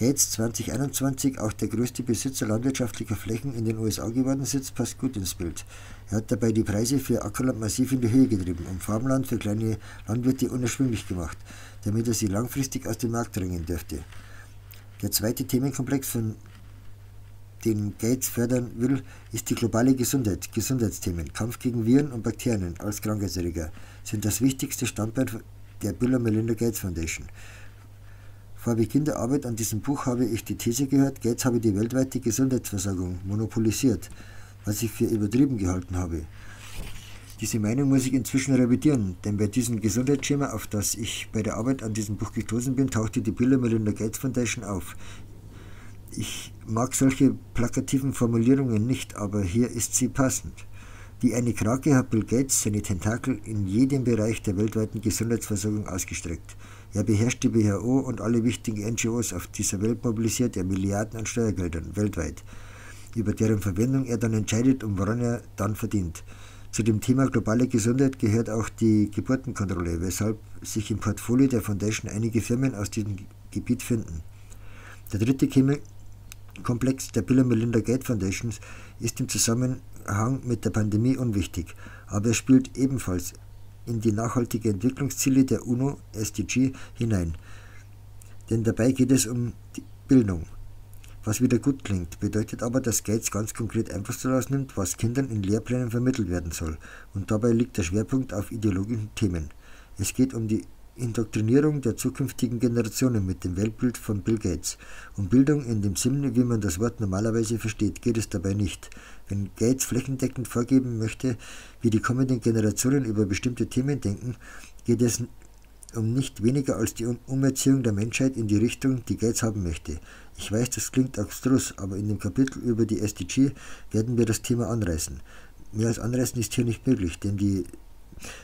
Gates 2021 auch der größte Besitzer landwirtschaftlicher Flächen in den USA geworden ist, passt gut ins Bild. Er hat dabei die Preise für Ackerland massiv in die Höhe getrieben und Farmland für kleine Landwirte unerschwinglich gemacht, damit er sie langfristig aus dem Markt drängen dürfte. Der zweite Themenkomplex von den Gates fördern will, ist die globale Gesundheit. Gesundheitsthemen, Kampf gegen Viren und Bakterien als Krankheitserreger sind das wichtigste Standbein der Bill und Melinda Gates Foundation. Vor Beginn der Arbeit an diesem Buch habe ich die These gehört, Gates habe die weltweite Gesundheitsversorgung monopolisiert, was ich für übertrieben gehalten habe. Diese Meinung muss ich inzwischen revidieren, denn bei diesem Gesundheitsschema, auf das ich bei der Arbeit an diesem Buch gestoßen bin, tauchte die Bill Melinda Gates Foundation auf. Ich mag solche plakativen Formulierungen nicht, aber hier ist sie passend. Wie eine Krake hat Bill Gates seine Tentakel in jedem Bereich der weltweiten Gesundheitsversorgung ausgestreckt. Er beherrscht die WHO und alle wichtigen NGOs auf dieser Welt mobilisiert er Milliarden an Steuergeldern weltweit, über deren Verwendung er dann entscheidet und woran er dann verdient. Zu dem Thema globale Gesundheit gehört auch die Geburtenkontrolle, weshalb sich im Portfolio der Foundation einige Firmen aus diesem Gebiet finden. Der dritte Komplex der Bill Melinda Gates Foundation ist im Zusammenhang mit der Pandemie unwichtig, aber er spielt ebenfalls in die nachhaltige Entwicklungsziele der UNO SDG hinein. Denn dabei geht es um die Bildung. Was wieder gut klingt, bedeutet aber, dass Gates ganz konkret Einfluss daraus nimmt, was Kindern in Lehrplänen vermittelt werden soll. Und dabei liegt der Schwerpunkt auf ideologischen Themen. Es geht um die Indoktrinierung der zukünftigen Generationen mit dem Weltbild von Bill Gates. Um Bildung in dem Sinne, wie man das Wort normalerweise versteht, geht es dabei nicht. Wenn Gates flächendeckend vorgeben möchte, wie die kommenden Generationen über bestimmte Themen denken, geht es um nicht weniger als die Umerziehung der Menschheit in die Richtung, die Gates haben möchte. Ich weiß, das klingt abstrus, aber in dem Kapitel über die SDG werden wir das Thema anreißen. Mehr als anreißen ist hier nicht möglich, denn die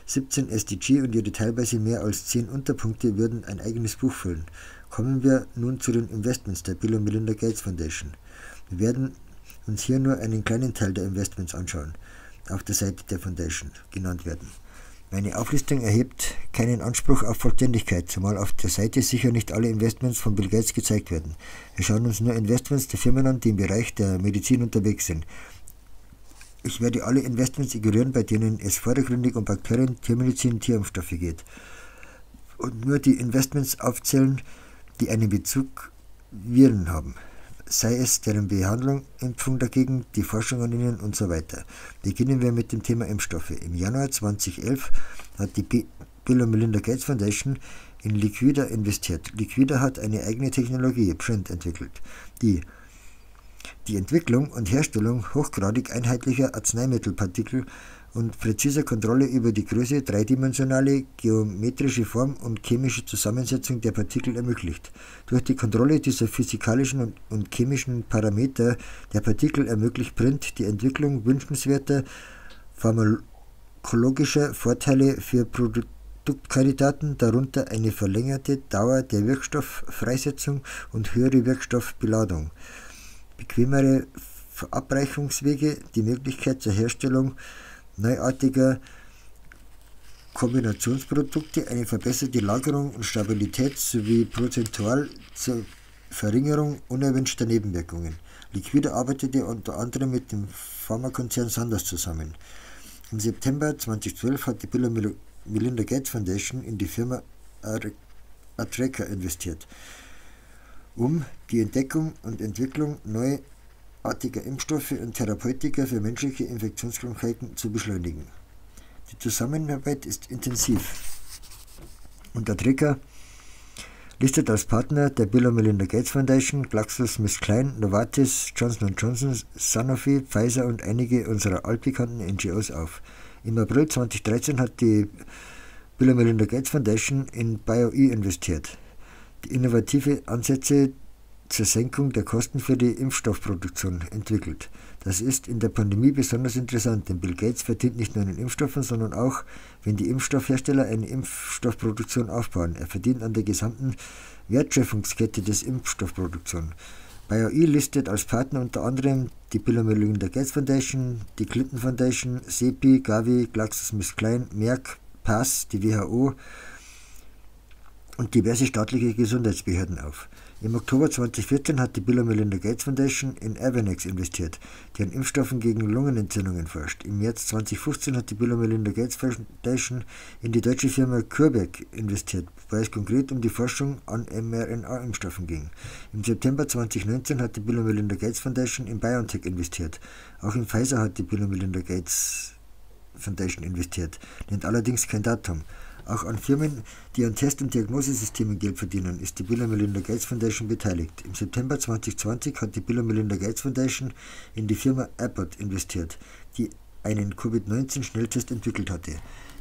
17 SDG und ihre teilweise mehr als 10 Unterpunkte würden ein eigenes Buch füllen. Kommen wir nun zu den Investments der Bill und Melinda Gates Foundation. Wir werden uns hier nur einen kleinen Teil der Investments anschauen, auf der Seite der Foundation genannt werden. Meine Auflistung erhebt keinen Anspruch auf Vollständigkeit, zumal auf der Seite sicher nicht alle Investments von Bill Gates gezeigt werden. Wir schauen uns nur Investments der Firmen an, die im Bereich der Medizin unterwegs sind. Ich werde alle Investments ignorieren, bei denen es vordergründig um Bakterien, Tiermedizin Tierimpfstoffe geht. Und nur die Investments aufzählen, die einen Bezug Viren haben. Sei es deren Behandlung, Impfung dagegen, die Forschung an ihnen und so weiter. Beginnen wir mit dem Thema Impfstoffe. Im Januar 2011 hat die Bill und Melinda Gates Foundation in Liquida investiert. Liquida hat eine eigene Technologie, Print, entwickelt, die die Entwicklung und Herstellung hochgradig einheitlicher Arzneimittelpartikel und präziser Kontrolle über die Größe, dreidimensionale geometrische Form und chemische Zusammensetzung der Partikel ermöglicht. Durch die Kontrolle dieser physikalischen und, und chemischen Parameter der Partikel ermöglicht Print die Entwicklung wünschenswerter pharmakologischer Vorteile für Produktkandidaten, darunter eine verlängerte Dauer der Wirkstofffreisetzung und höhere Wirkstoffbeladung bequemere Verabreichungswege, die Möglichkeit zur Herstellung neuartiger Kombinationsprodukte, eine verbesserte Lagerung und Stabilität sowie prozentual zur Verringerung unerwünschter Nebenwirkungen. Liquide arbeitete unter anderem mit dem Pharmakonzern Sanders zusammen. Im September 2012 hat die Bill Melinda Gates Foundation in die Firma Atreca investiert. Um die Entdeckung und Entwicklung neuartiger Impfstoffe und Therapeutika für menschliche Infektionskrankheiten zu beschleunigen. Die Zusammenarbeit ist intensiv. Und der Trigger listet als Partner der Bill und Melinda Gates Foundation, GlaxoSmithKline, Novartis, Johnson Johnson, Sanofi, Pfizer und einige unserer altbekannten NGOs auf. Im April 2013 hat die Bill und Melinda Gates Foundation in BioE investiert. Innovative Ansätze zur Senkung der Kosten für die Impfstoffproduktion entwickelt. Das ist in der Pandemie besonders interessant, denn Bill Gates verdient nicht nur an den Impfstoffen, sondern auch, wenn die Impfstoffhersteller eine Impfstoffproduktion aufbauen. Er verdient an der gesamten Wertschöpfungskette des Impfstoffproduktion. BioE listet als Partner unter anderem die Bill Melinda Gates Foundation, die Clinton Foundation, CEPI, Gavi, GlaxoSmithKline, Merck, PASS, die WHO und diverse staatliche Gesundheitsbehörden auf. Im Oktober 2014 hat die Bill Melinda Gates Foundation in Avanex investiert, die an Impfstoffen gegen Lungenentzündungen forscht. Im März 2015 hat die Bill Melinda Gates Foundation in die deutsche Firma CureVac investiert, wobei es konkret um die Forschung an mRNA-Impfstoffen ging. Im September 2019 hat die Bill Melinda Gates Foundation in BioNTech investiert. Auch in Pfizer hat die Bill Melinda Gates Foundation investiert, nennt allerdings kein Datum. Auch an Firmen, die an Test- und Diagnosesystemen Geld verdienen, ist die Bill Melinda Gates Foundation beteiligt. Im September 2020 hat die Bill Melinda Gates Foundation in die Firma Abbott investiert, die einen Covid-19-Schnelltest entwickelt hatte.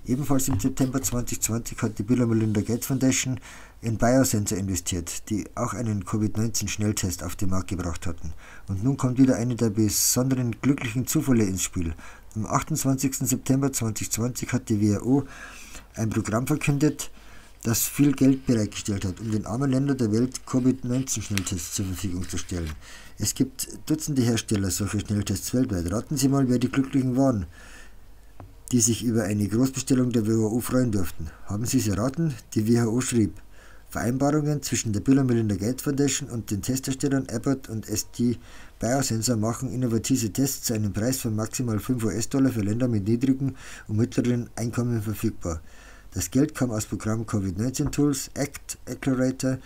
Ebenfalls im September 2020 hat die Bill Melinda Gates Foundation in Biosensor investiert, die auch einen Covid-19-Schnelltest auf den Markt gebracht hatten. Und nun kommt wieder eine der besonderen glücklichen Zufälle ins Spiel. Am 28. September 2020 hat die WHO ein Programm verkündet, das viel Geld bereitgestellt hat, um den armen Ländern der Welt Covid-19-Schnelltests zur Verfügung zu stellen. Es gibt Dutzende Hersteller solcher Schnelltests weltweit. Raten Sie mal, wer die Glücklichen waren, die sich über eine Großbestellung der WHO freuen durften. Haben Sie es erraten? Die WHO schrieb, Vereinbarungen zwischen der Bill und Melinda Gates Foundation und den Testherstellern Abbott und ST Biosensor machen innovative Tests zu einem Preis von maximal 5 US-Dollar für Länder mit niedrigen und mittleren Einkommen verfügbar. Das Geld kam aus Programm Covid-19 Tools Act Accelerator,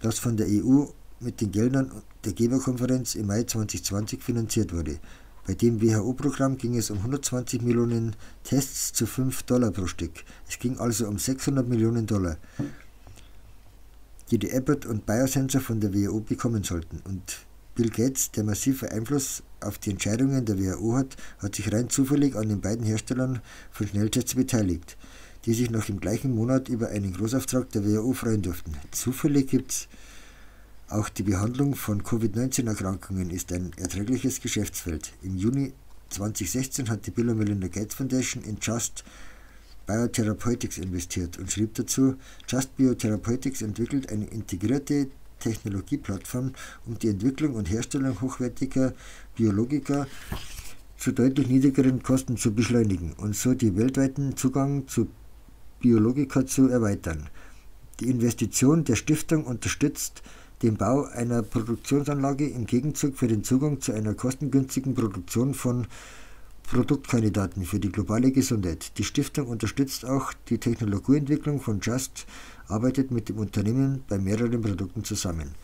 das von der EU mit den Geldern der Geberkonferenz im Mai 2020 finanziert wurde. Bei dem WHO-Programm ging es um 120 Millionen Tests zu 5 Dollar pro Stück. Es ging also um 600 Millionen Dollar, die die Abbott und Biosensor von der WHO bekommen sollten. Und Bill Gates, der massive Einfluss auf die Entscheidungen der WHO hat, hat sich rein zufällig an den beiden Herstellern von Schnelltests beteiligt die sich noch im gleichen Monat über einen Großauftrag der WHO freuen durften. Zufällig gibt es auch die Behandlung von Covid-19-Erkrankungen ist ein erträgliches Geschäftsfeld. Im Juni 2016 hat die Bill und Melinda Gates Foundation in Just Biotherapeutics investiert und schrieb dazu, Just Biotherapeutics entwickelt eine integrierte Technologieplattform, um die Entwicklung und Herstellung hochwertiger Biologika zu deutlich niedrigeren Kosten zu beschleunigen und so den weltweiten Zugang zu Biologika zu erweitern. Die Investition der Stiftung unterstützt den Bau einer Produktionsanlage im Gegenzug für den Zugang zu einer kostengünstigen Produktion von Produktkandidaten für die globale Gesundheit. Die Stiftung unterstützt auch die Technologieentwicklung von Just, arbeitet mit dem Unternehmen bei mehreren Produkten zusammen.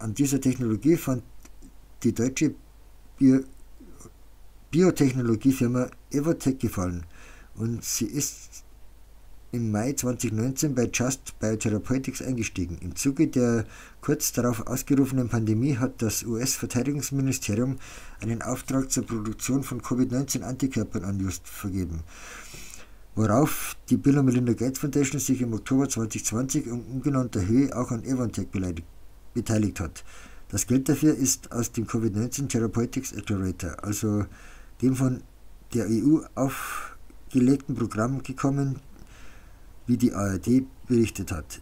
An dieser Technologie fand die deutsche Bio Biotechnologiefirma Evotech gefallen und sie ist im Mai 2019 bei Just Biotherapeutics eingestiegen. Im Zuge der kurz darauf ausgerufenen Pandemie hat das US-Verteidigungsministerium einen Auftrag zur Produktion von Covid-19-Antikörpern an Just vergeben, worauf die Bill und Melinda Gates Foundation sich im Oktober 2020 in ungenannter Höhe auch an Evantech beteiligt hat. Das Geld dafür ist aus dem Covid-19 Therapeutics Accelerator, also dem von der EU aufgelegten Programm gekommen, wie die ARD berichtet hat.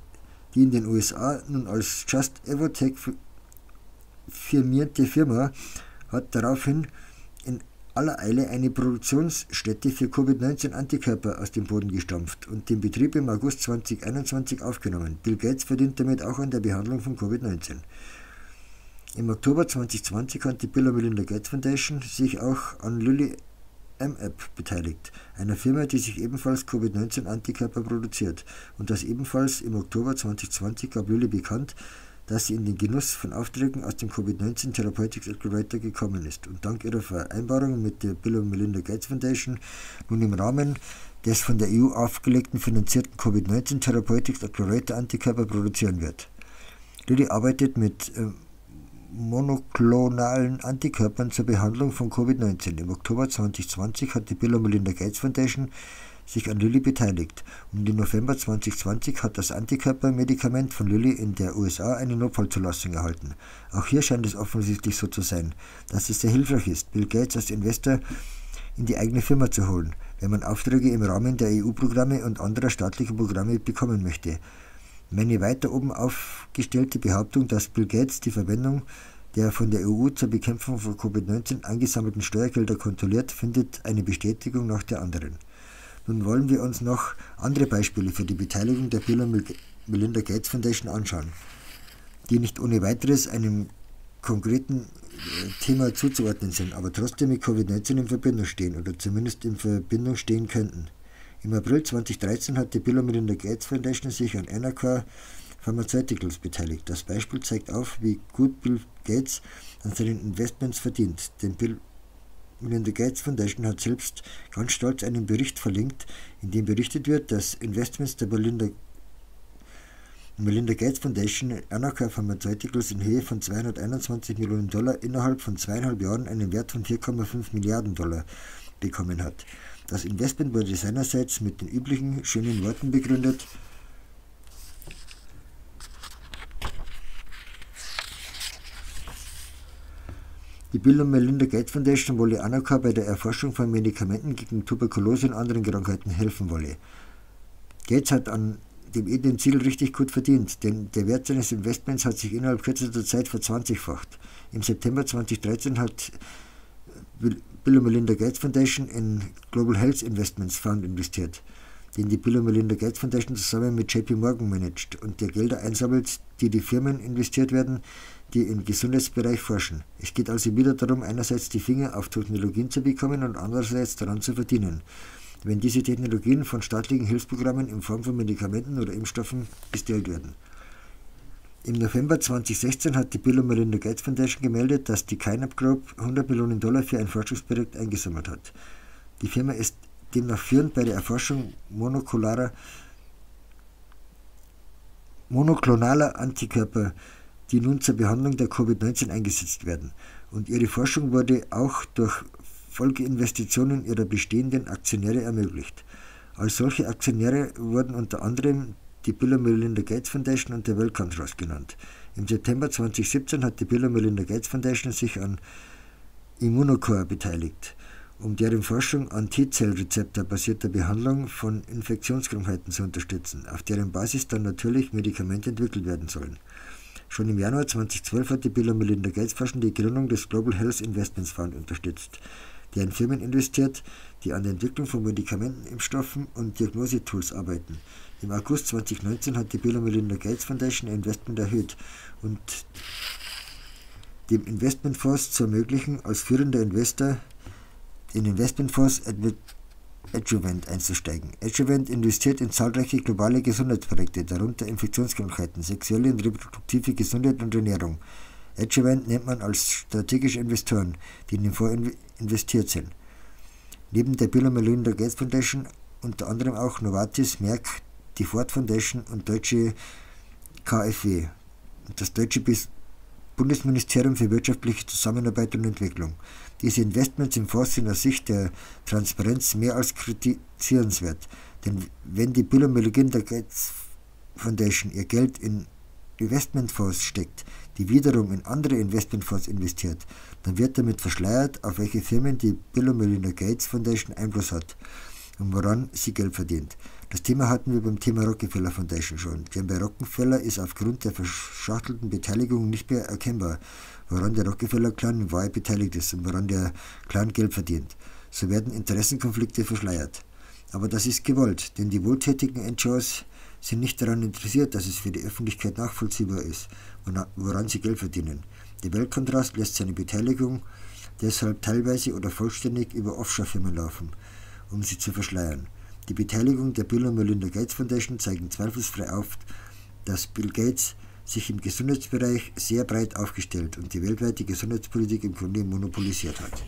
Die in den USA nun als Just Evotech firmierte Firma hat daraufhin in aller Eile eine Produktionsstätte für Covid-19-Antikörper aus dem Boden gestampft und den Betrieb im August 2021 aufgenommen. Bill Gates verdient damit auch an der Behandlung von Covid-19. Im Oktober 2020 hat die Bill Melinda Gates Foundation sich auch an Lilly M-App beteiligt, einer Firma, die sich ebenfalls Covid-19-Antikörper produziert. Und das ebenfalls im Oktober 2020 gab Lilly bekannt, dass sie in den Genuss von Aufträgen aus dem Covid-19 Therapeutics Accelerator gekommen ist und dank ihrer Vereinbarung mit der Bill und Melinda Gates Foundation nun im Rahmen des von der EU aufgelegten finanzierten Covid-19 Therapeutics Accelerator Antikörper produzieren wird. Lilly arbeitet mit äh, monoklonalen Antikörpern zur Behandlung von Covid-19. Im Oktober 2020 hat die Bill und Melinda Gates Foundation sich an Lilly beteiligt. Und im November 2020 hat das Antikörpermedikament von Lilly in der USA eine Notfallzulassung erhalten. Auch hier scheint es offensichtlich so zu sein, dass es sehr hilfreich ist, Bill Gates als Investor in die eigene Firma zu holen, wenn man Aufträge im Rahmen der EU-Programme und anderer staatlicher Programme bekommen möchte. Meine weiter oben aufgestellte Behauptung, dass Bill Gates die Verwendung der von der EU zur Bekämpfung von Covid-19 angesammelten Steuergelder kontrolliert, findet eine Bestätigung nach der anderen. Nun wollen wir uns noch andere Beispiele für die Beteiligung der Bill und Melinda Gates Foundation anschauen, die nicht ohne weiteres einem konkreten äh, Thema zuzuordnen sind, aber trotzdem mit Covid-19 in Verbindung stehen oder zumindest in Verbindung stehen könnten. Im April 2013 hat die Bill Melinda Gates Foundation sich an Anacor Pharmaceuticals beteiligt. Das Beispiel zeigt auf, wie gut Bill Gates an seinen Investments verdient. Denn Bill Melinda Gates Foundation hat selbst ganz stolz einen Bericht verlinkt, in dem berichtet wird, dass Investments der Melinda, Melinda Gates Foundation Anaka Pharmaceuticals in Höhe von 221 Millionen Dollar innerhalb von zweieinhalb Jahren einen Wert von 4,5 Milliarden Dollar bekommen hat. Das Investment wurde seinerseits mit den üblichen schönen Worten begründet, Die Bill und Melinda Gates Foundation wolle Anaka bei der Erforschung von Medikamenten gegen Tuberkulose und anderen Krankheiten helfen wolle. Gates hat an dem edlen Ziel richtig gut verdient, denn der Wert seines Investments hat sich innerhalb kürzester Zeit verzwanzigfacht. Im September 2013 hat Bill und Melinda Gates Foundation in Global Health Investments Fund investiert, den die Bill und Melinda Gates Foundation zusammen mit JP Morgan managt und der Gelder einsammelt, die die Firmen investiert werden, die im Gesundheitsbereich forschen. Es geht also wieder darum, einerseits die Finger auf Technologien zu bekommen und andererseits daran zu verdienen. Wenn diese Technologien von staatlichen Hilfsprogrammen in Form von Medikamenten oder Impfstoffen gestellt werden. Im November 2016 hat die Bill und Melinda Gates Foundation gemeldet, dass die Kynap Group 100 Millionen Dollar für ein Forschungsprojekt eingesammelt hat. Die Firma ist demnach führend bei der Erforschung monoklonaler monoklonaler Antikörper die nun zur Behandlung der Covid-19 eingesetzt werden. Und ihre Forschung wurde auch durch Folgeinvestitionen ihrer bestehenden Aktionäre ermöglicht. Als solche Aktionäre wurden unter anderem die Bill Melinda Gates Foundation und der Wellcome Trust genannt. Im September 2017 hat die Bill Melinda Gates Foundation sich an Immunocore beteiligt, um deren Forschung an T-Zell-Rezeptor basierter Behandlung von Infektionskrankheiten zu unterstützen, auf deren Basis dann natürlich Medikamente entwickelt werden sollen. Schon im Januar 2012 hat die Bill Melinda Gates Forschung die Gründung des Global Health Investments Fund unterstützt, der in Firmen investiert, die an der Entwicklung von Medikamenten, Impfstoffen und Diagnosetools arbeiten. Im August 2019 hat die Bill und Melinda Gates Foundation ihr Investment erhöht und dem Investmentfonds zu ermöglichen, als führender Investor den Investmentfonds Adjuvant einzusteigen. Adjuvant investiert in zahlreiche globale Gesundheitsprojekte, darunter Infektionskrankheiten, sexuelle und reproduktive Gesundheit und Ernährung. Adjuvant nennt man als strategische Investoren, die in den Fonds investiert sind. Neben der Bill Melinda Gates Foundation unter anderem auch Novartis, Merck, die Ford Foundation und deutsche KfW, das deutsche Bundesministerium für wirtschaftliche Zusammenarbeit und Entwicklung. Diese Investments im Fonds sind aus Sicht der Transparenz mehr als kritisierenswert. Denn wenn die Bill und Melinda Gates Foundation ihr Geld in Investmentfonds steckt, die wiederum in andere Investmentfonds investiert, dann wird damit verschleiert, auf welche Firmen die Bill und Melinda Gates Foundation Einfluss hat und woran sie Geld verdient. Das Thema hatten wir beim Thema Rockefeller Foundation schon, denn bei Rockefeller ist aufgrund der verschachtelten Beteiligung nicht mehr erkennbar, woran der Rockefeller-Clan in Wahrheit beteiligt ist und woran der Clan Geld verdient. So werden Interessenkonflikte verschleiert. Aber das ist gewollt, denn die wohltätigen NGOs sind nicht daran interessiert, dass es für die Öffentlichkeit nachvollziehbar ist, woran sie Geld verdienen. Der Weltkontrast lässt seine Beteiligung deshalb teilweise oder vollständig über Offshore-Firmen laufen, um sie zu verschleiern. Die Beteiligung der Bill und Melinda Gates Foundation zeigen zweifelsfrei auf, dass Bill Gates sich im Gesundheitsbereich sehr breit aufgestellt und die weltweite Gesundheitspolitik im Grunde monopolisiert hat.